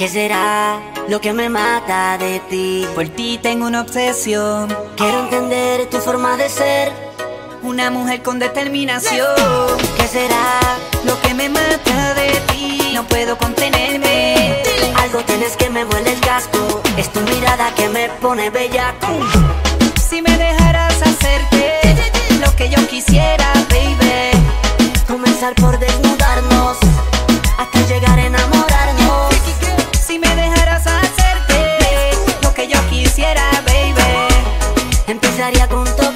¿Qué será lo que me mata de ti? Por ti tengo una obsesión. Quiero entender tu forma de ser. Una mujer con determinación. ¿Qué será lo que me mata de ti? No puedo contenerme. Algo tienes que me vuelve el casco. Es tu mirada que me pone bella. Si me dejaras hacerte lo que yo quisiera, baby. Comenzar por desnudarnos Empezaría con tocarte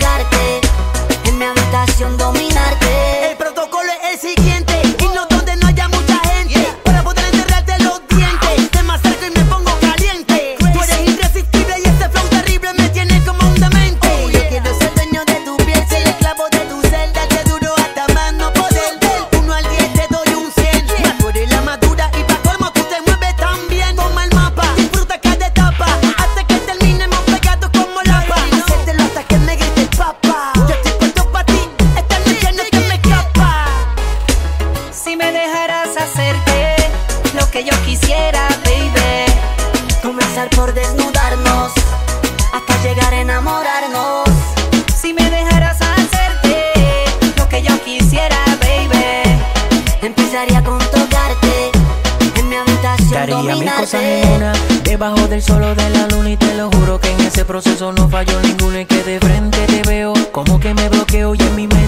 Si me dejaras hacerte lo que yo quisiera, baby. Comenzar por desnudarnos hasta llegar a enamorarnos. Si me dejaras hacerte lo que yo quisiera, baby. Empezaría con tocarte en mi habitación Te haría mil cosas dominarte. en una Debajo del solo de la luna y te lo juro que en ese proceso no falló ninguno y que de frente te veo Como que me bloqueo y en mi mente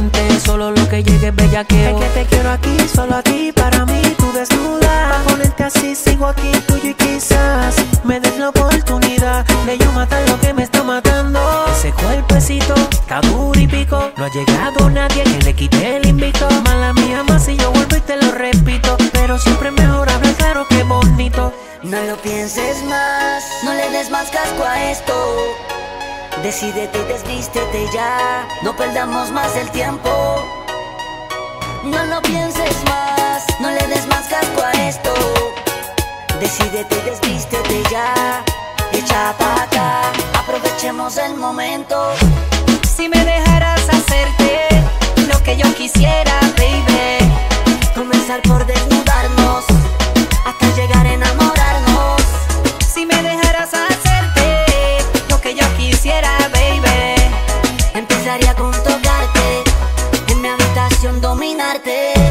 lo que llegue bellaqueo Es que te quiero aquí, solo a ti, para mí, tú desnuda. Pa' ponerte así, sigo aquí, tuyo y quizás me des la oportunidad de yo matar lo que me está matando. Ese cuerpecito está duro y pico No ha llegado nadie que le quite el invito Mala mía, más si yo vuelvo y te lo repito. Pero siempre mejor hablar claro que bonito. No lo pienses más, no le des más casco a esto. Decídete y desvístete ya, no perdamos más el tiempo. No lo pienses más, no le des más casco a esto. Decídete, desvístete ya, echa para acá, aprovechemos el momento. Si me dejaras hacerte lo que yo quisiera, baby, comenzar por amarte.